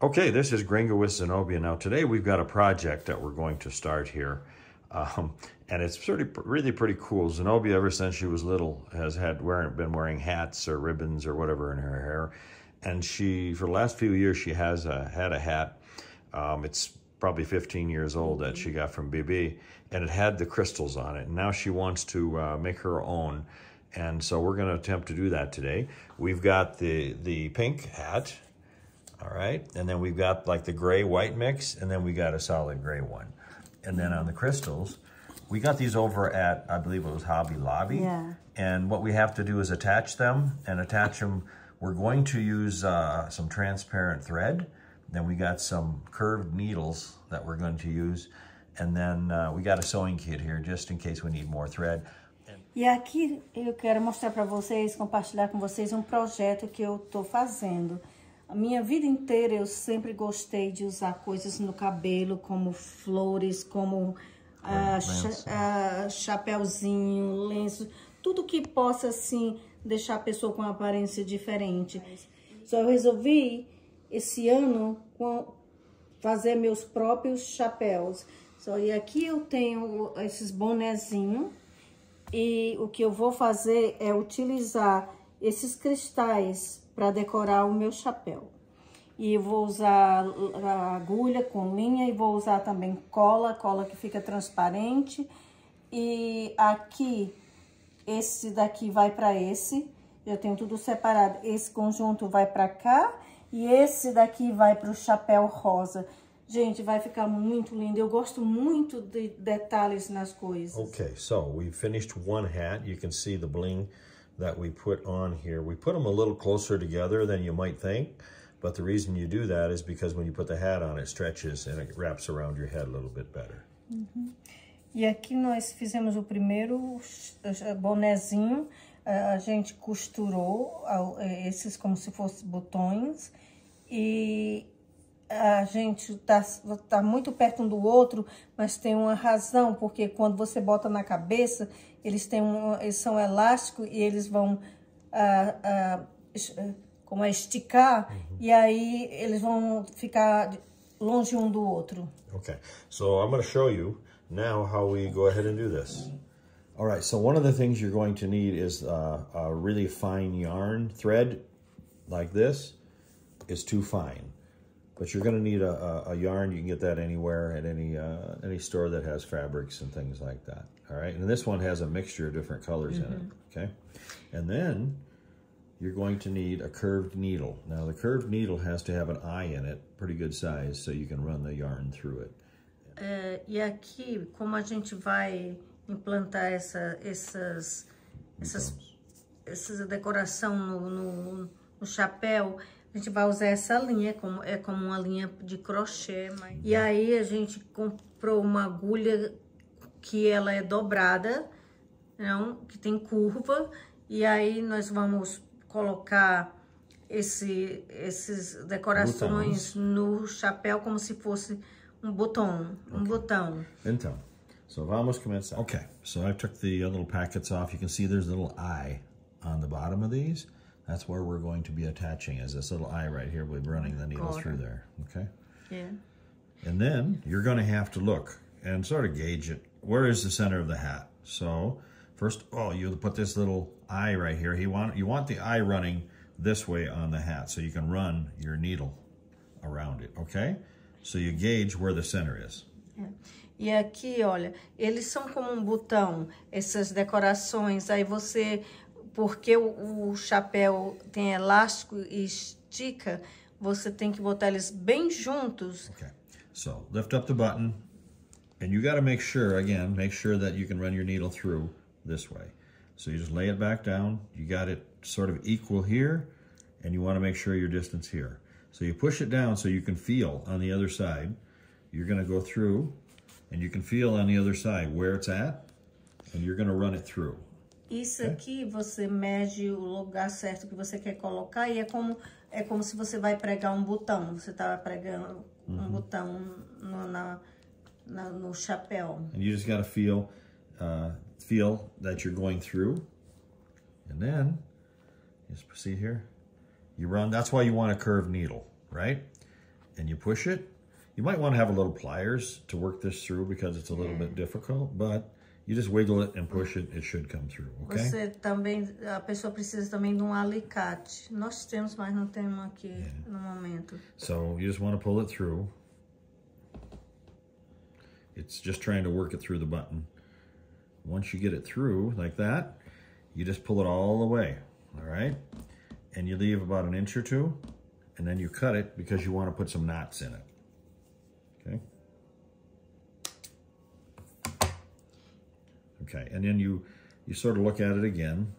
Okay, this is Gringo with Zenobia. Now today we've got a project that we're going to start here. Um, and it's pretty, really pretty cool. Zenobia, ever since she was little, has had wearing, been wearing hats or ribbons or whatever in her hair. And she, for the last few years, she has a, had a hat. Um, it's probably 15 years old that she got from BB, and it had the crystals on it. And now she wants to uh, make her own. And so we're going to attempt to do that today. We've got the, the pink hat, all right? And then we've got like the gray white mix, and then we got a solid gray one. And then on the crystals, we got these over at, I believe it was Hobby Lobby. Yeah. And what we have to do is attach them and attach them. We're going to use uh, some transparent thread. Then we got some curved needles that we're going to use. And then uh, we got a sewing kit here just in case we need more thread. E aqui eu quero mostrar para vocês, compartilhar com vocês um projeto que eu estou fazendo. A minha vida inteira eu sempre gostei de usar coisas no cabelo, como flores, como ah, cha ah, chapéuzinho, lenço, tudo que possa assim deixar a pessoa com uma aparência diferente. Só eu resolvi esse ano fazer meus próprios chapéus. Só e aqui eu tenho esses bonezinhos e o que eu vou fazer é utilizar esses cristais para decorar o meu chapéu. E vou usar a agulha com linha e vou usar também cola, cola que fica transparente. E aqui, esse daqui vai para esse, eu tenho tudo separado. Esse conjunto vai para cá e esse daqui vai para o chapéu rosa. Gente, vai ficar muito lindo. Eu gosto muito de detalhes nas coisas. Okay, so we finished one hat. You can see the bling that we put on here. We put them a little closer together than you might think, but the reason you do that is because when you put the hat on, it stretches and it wraps around your head a little bit better. Uhum. E aqui nós fizemos o primeiro bonezinho, a gente costurou esses como se fossem botões e a gente tá, tá muito perto um do outro, mas tem uma razão, porque quando você bota na cabeça, eles, têm um, eles são elásticos e eles vão ah, ah, como é, esticar, uhum. e aí eles vão ficar longe um do outro. Okay, so I'm going to show you now how we go ahead and do this. All right, so one of the things you're going to need is uh, a really fine yarn thread like this is too fine. But you're going to need a, a, a, yarn. You can get that anywhere at any uh, any store that has fabrics and things like that. All right, and this one has a mixture of different colors mm -hmm. in it. Mm-hmm. Okay, and then you're going to need a curved needle. Now the curved needle has to have an eye in it, pretty good size, so you can run the yarn through it. É, e aqui, como a gente vai implantar essa, essas, essas, essa decoração no, no, no chapéu, a gente vai usar essa linha, como, é como uma linha de crochê. Mas... E aí a gente comprou uma agulha que ela é dobrada, não, que tem curva. E aí nós vamos colocar esse, esses decorações no chapéu como se fosse um botão, um okay. botão. Então, so vamos começar. Okay, so I took the little packets off. You can see there's a little eye on the bottom of these. That's where we're going to be attaching is this little eye right here. We're running the needle through there, okay? Yeah. And then you're going to have to look and sort of gauge it. Where is the center of the hat? So first, oh, you put this little eye right here. You want, you want the eye running this way on the hat so you can run your needle around it, okay? So you gauge where the center is. Yeah. E aqui, olha, eles são como um botão, essas decorações. Aí você porque o, o chapéu tem elástico e estica, você tem que botar eles bem juntos. Okay. So, lift up the button, and you got to make sure, again, make sure that you can run your needle through this way. So you just lay it back down, you got it sort of equal here, and you want to make sure your distance here. So you push it down so you can feel on the other side. You're going to go through, and you can feel on the other side where it's at, and you're going to run it through. Isso aqui você mede o lugar certo que você quer colocar e é como, é como se você vai pregar um botão. Você tá pregando um mm -hmm. botão no, na, na, no chapéu. And you just gotta feel, uh, feel that you're going through. And then, just see here, you run, that's why you want a curved needle, right? and you push it. You might want to have a little pliers to work this through because it's a little bit difficult, but you just wiggle it and push it, it should come through, okay? Você também, a pessoa precisa também de um alicate. Nós temos, mas não temos aqui no momento. So you just want to pull it through. It's just trying to work it through the button. Once you get it through like that, you just pull it all the way, all right? And you leave about an inch or two, and then you cut it because you want to put some knots in it, okay? Okay, and then you, you sort of look at it again.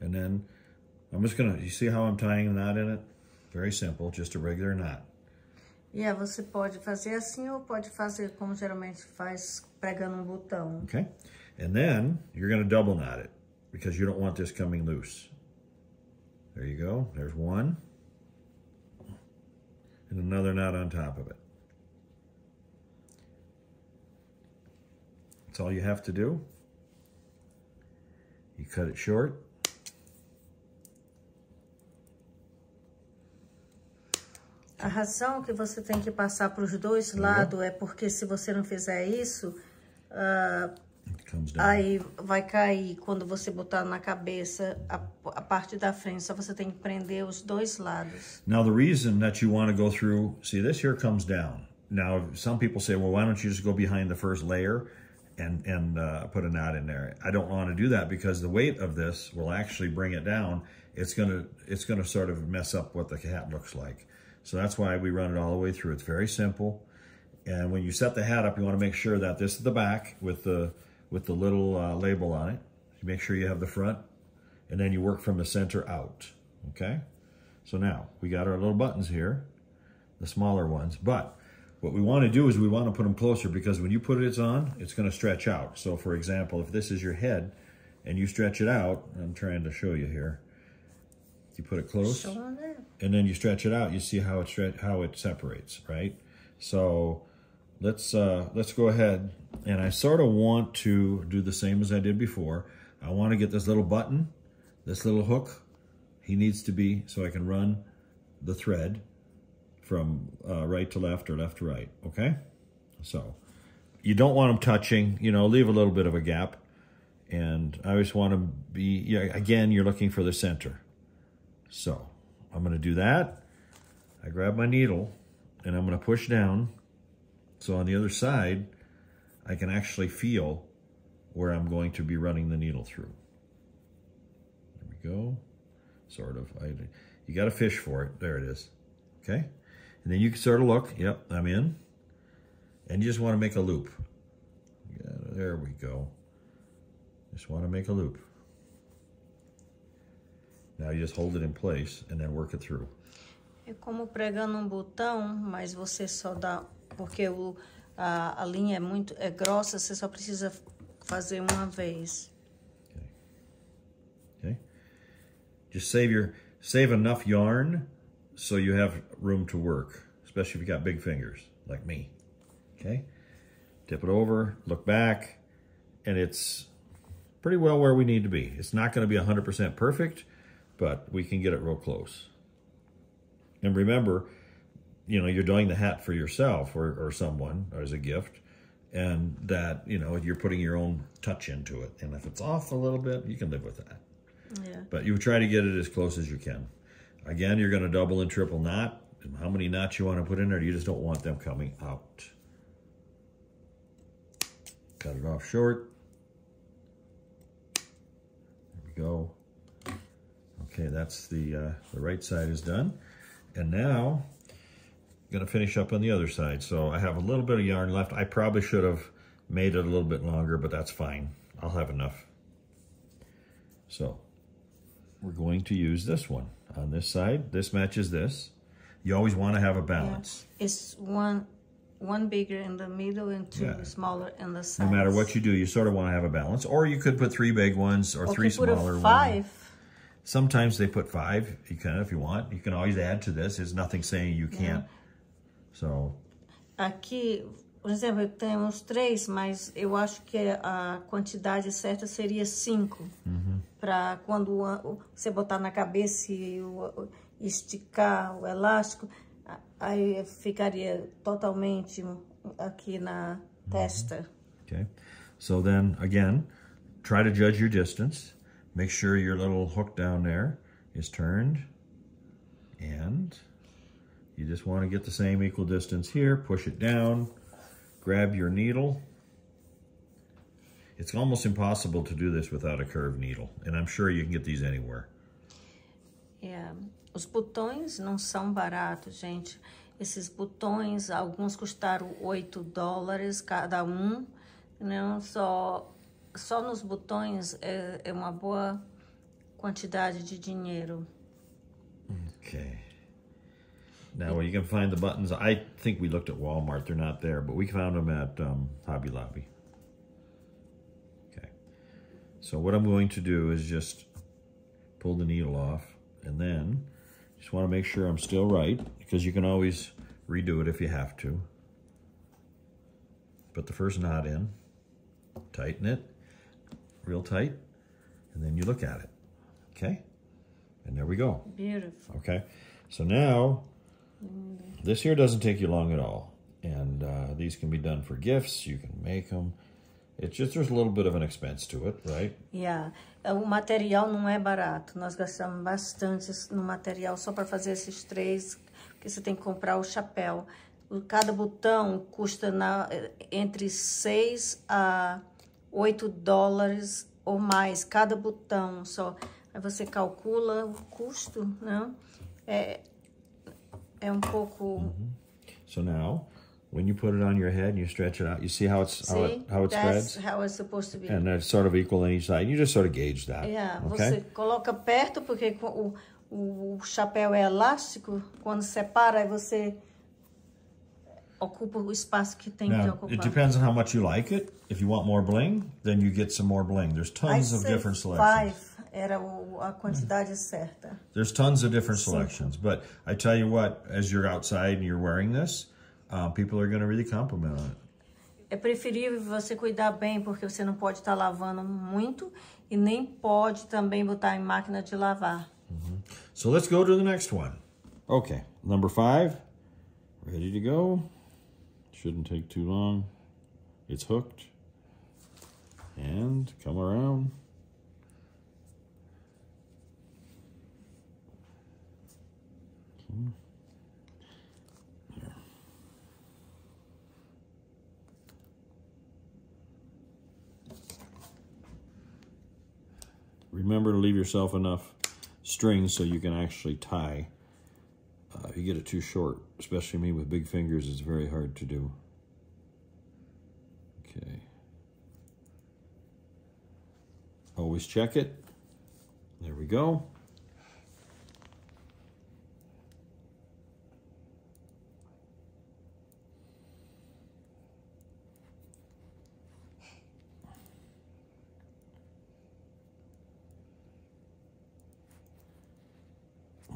And then I'm just gonna, you see how I'm tying a knot in it? Very simple, just a regular knot. E yeah, você pode fazer assim ou pode fazer como geralmente faz pregando um botão. Okay, and then you're gonna double knot it because you don't want this coming loose. There you go, there's one. And another knot on top of it. That's all you have to do. You cut it short. A razão que você tem que passar para os dois lados é porque se você não fizer isso, uh, aí vai cair quando você botar na cabeça a, a, parte da frente. Só você tem que prender os dois lados. Now the reason that you want to go through, see this here comes down. Now some people say, well, why don't you just go behind the first layer and and uh, put a knot in there? I don't want to do that because the weight of this will actually bring it down. It's gonna it's gonna sort of mess up what the hat looks like. So that's why we run it all the way through. It's very simple. And when you set the hat up, you want to make sure that this is the back with the with the little uh, label on it. You make sure you have the front, and then you work from the center out, okay? So now, we got our little buttons here, the smaller ones, but what we want to do is we want to put them closer because when you put it on, it's going to stretch out. So for example, if this is your head and you stretch it out, I'm trying to show you here, you put it close, and then you stretch it out. You see how it stretch, how it separates, right? So let's uh, let's go ahead, and I sort of want to do the same as I did before. I want to get this little button, this little hook. He needs to be so I can run the thread from uh, right to left or left to right. Okay, so you don't want them touching. You know, leave a little bit of a gap. And I always want to be, again, you're looking for the center. So I'm going to do that. I grab my needle and I'm going to push down. So on the other side, I can actually feel where I'm going to be running the needle through. There we go. Sort of. I, you got to fish for it. There it is. Okay. And then you can sort of look. Yep, I'm in. And you just want to make a loop. Yeah, there we go. Just want to make a loop. Now you just hold it in place and then work it through. É como pregando um botão, mas você só dá porque o, a, a linha é muito é grossa, você só precisa fazer uma vez. Okay. okay. Just save your save enough yarn so you have room to work, especially if you got big fingers like me. Okay. Tip it over, look back, and it's pretty well where we need to be. It's not going to be 100% perfect, but we can get it real close. And remember, you know, you're doing the hat for yourself or, or someone or as a gift and that, you know, you're putting your own touch into it. And if it's off a little bit, you can live with that. Yeah. But you try to get it as close as you can. Again, you're going to double and triple knot. How many knots you want to put in there, you just don't want them coming out. Cut it off short. There we go. Okay, that's the, uh, the right side is done. And now, I'm gonna finish up on the other side. So I have a little bit of yarn left. I probably should have made it a little bit longer, but that's fine. I'll have enough. So we're going to use this one on this side. This matches this. You always want to have a balance. Yeah. It's one one bigger in the middle and two yeah. smaller in the sides. No matter what you do, you sort of want to have a balance. Or you could put three big ones or, or three smaller ones. five. Sometimes they put five. You can if you want. You can always add to this. There's nothing saying you can't. Yeah. So. Aqui por exemplo, temos três, mas eu acho que a quantidade certa seria cinco. Uhum. Para quando você botar na cabeça e esticar o elástico, aí ficaria totalmente aqui na testa. Okay. So then, again, try to judge your distance. Make sure your little hook down there is turned. And you just want to get the same equal distance here. Push it down. Grab your needle. It's almost impossible to do this without a curved needle. And I'm sure you can get these anywhere. Yeah. Os botões não são baratos, gente. Esses botões, alguns custaram 8 dólares cada um. Não só, só nos botões é, é uma boa quantidade de dinheiro. Okay. Now you can find the buttons. I think we looked at Walmart. They're not there, but we found them at um, Hobby Lobby. Okay. So what I'm going to do is just pull the needle off and then just want to make sure I'm still right because you can always redo it if you have to. Put the first knot in, tighten it real tight, and then you look at it. Okay? And there we go. Beautiful. Okay? So now, this here doesn't take you long at all. And uh, these can be done for gifts. You can make them. It's just, there's a little bit of an expense to it, right? Yeah. O material não é barato. Nós gastamos bastante no material só para fazer esses três, porque você tem que comprar o chapéu. Cada botão custa na, entre 6 a 8 dólares ou mais, cada botão só. Aí você calcula o custo, né? É, é um pouco... Mm -hmm. So now, when you put it on your head and you stretch it out, you see how it's see? how it, how it That's spreads? how it's supposed to be. And it's sort of equal on each side. You just sort of gauge that. Yeah, okay? você coloca perto porque o, o chapéu é elástico, quando separa, você ocupa o espaço que tem now, que ocupar. It depends on how much you like it. If you want more bling, then you get some more bling. There's tons I of different selections. Five era o, a quantidade certa. There's tons of different selections, but I tell you what, as you're outside and you're wearing this, uh, people are going to really compliment on it. É preferível você cuidar bem, porque você não pode estar tá lavando muito e nem pode também botar em máquina de lavar. Mm -hmm. So let's go to the next one. Okay, number five, ready to go. Shouldn't take too long. It's hooked. And come around. Remember to leave yourself enough string so you can actually tie. Uh, if you get it too short, especially me with big fingers, it's very hard to do. Okay. Always check it. There we go.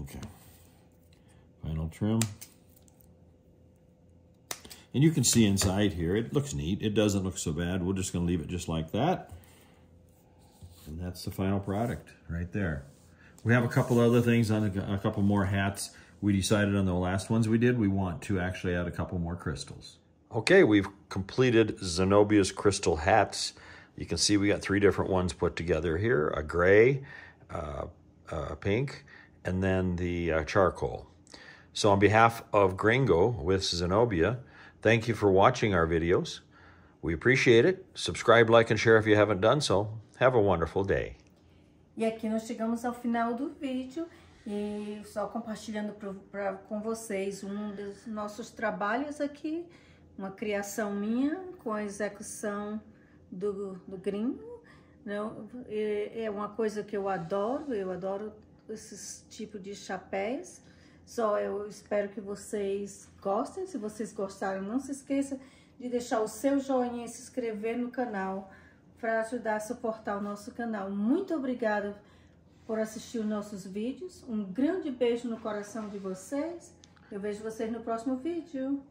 Okay. Final trim. And you can see inside here, it looks neat. It doesn't look so bad. We're just gonna leave it just like that. And that's the final product right there. We have a couple other things on a, couple more hats. We decided on the last ones we did, we want to actually add a couple more crystals. Okay, we've completed Zenobia's crystal hats. You can see we got three different ones put together here, a gray, uh, a pink, and then the uh, charcoal. So on behalf of Gringo with Zenobia, thank you for watching our videos. We appreciate it. Subscribe, like, and share if you haven't done so. Have a wonderful day. E aqui nós chegamos ao final do vídeo e só compartilhando pra, pra, com vocês um dos nossos trabalhos aqui, uma criação minha com a execução do, do gringo. Não, é, é uma coisa que eu adoro, eu adoro esses tipos de chapéus. Só eu espero que vocês gostem. Se vocês gostaram, não se esqueça de deixar o seu joinha e se inscrever no canal para ajudar a suportar o nosso canal. Muito obrigada por assistir os nossos vídeos. Um grande beijo no coração de vocês. Eu vejo vocês no próximo vídeo.